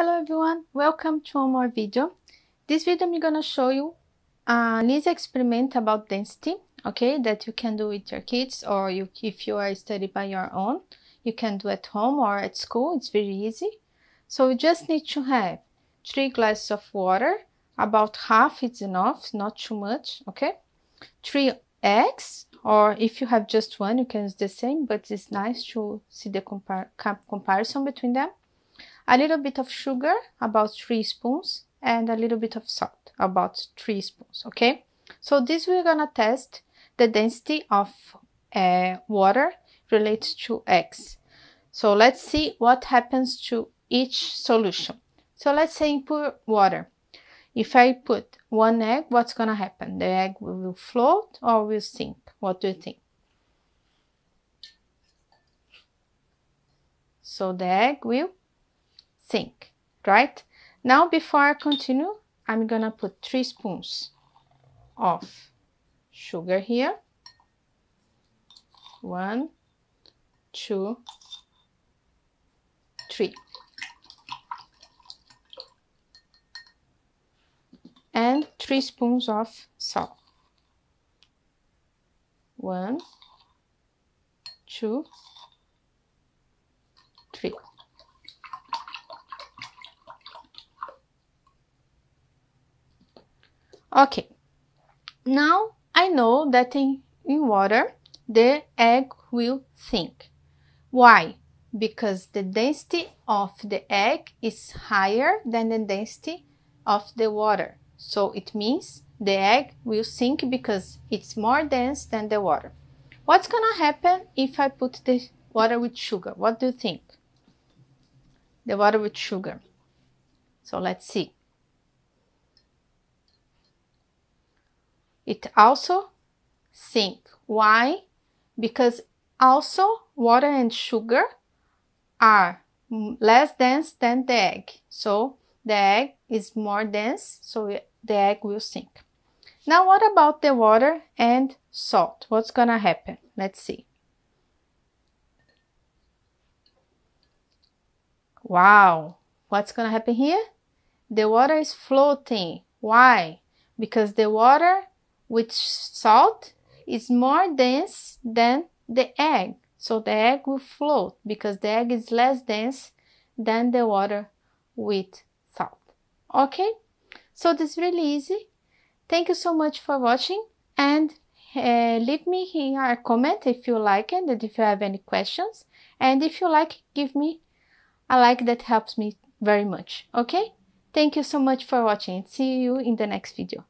Hello everyone, welcome to one more video. This video I'm gonna show you an easy experiment about density, okay, that you can do with your kids or you, if you are studying by your own, you can do at home or at school, it's very easy. So you just need to have three glasses of water, about half is enough, not too much, okay? Three eggs, or if you have just one, you can use the same, but it's nice to see the compar comparison between them a little bit of sugar, about 3 spoons, and a little bit of salt, about 3 spoons, okay? So this we're gonna test the density of uh, water related to eggs. So let's see what happens to each solution. So let's say in pure water. If I put one egg, what's gonna happen? The egg will float or will sink? What do you think? So the egg will sink, right? Now, before I continue, I'm gonna put three spoons of sugar here. One, two, three. And three spoons of salt. One, two, three. Okay, now I know that in, in water the egg will sink. Why? Because the density of the egg is higher than the density of the water. So it means the egg will sink because it's more dense than the water. What's gonna happen if I put the water with sugar? What do you think? The water with sugar. So let's see. It also sink. Why? Because also water and sugar are less dense than the egg. So the egg is more dense, so the egg will sink. Now what about the water and salt? What's gonna happen? Let's see. Wow, what's gonna happen here? The water is floating. Why? Because the water with salt is more dense than the egg. So the egg will float because the egg is less dense than the water with salt. Okay, so this is really easy. Thank you so much for watching and uh, leave me here a comment if you like it and if you have any questions. And if you like, give me a like that helps me very much. Okay, thank you so much for watching. See you in the next video.